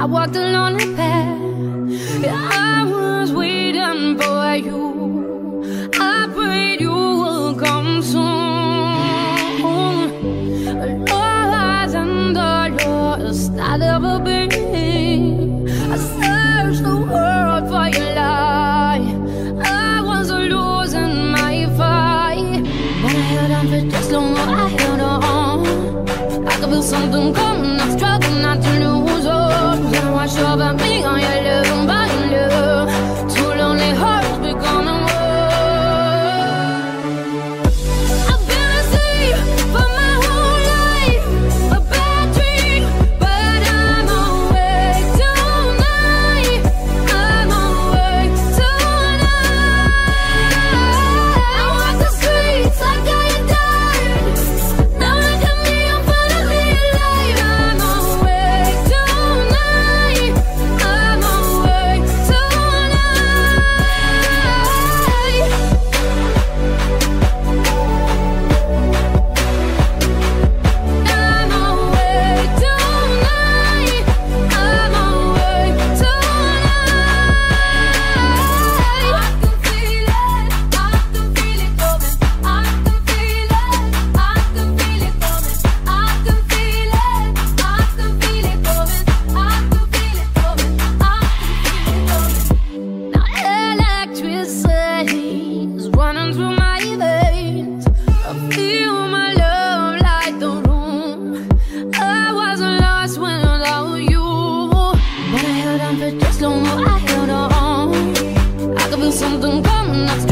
I walked a lonely path. I was waiting for you. I prayed you would come soon. Lord, I under your start of a being. I searched the world for your light. I was losing my fight, but I held on for just long. I held on. I could feel something. that's when I love you. But I held on for just long, I held on. I could feel something coming.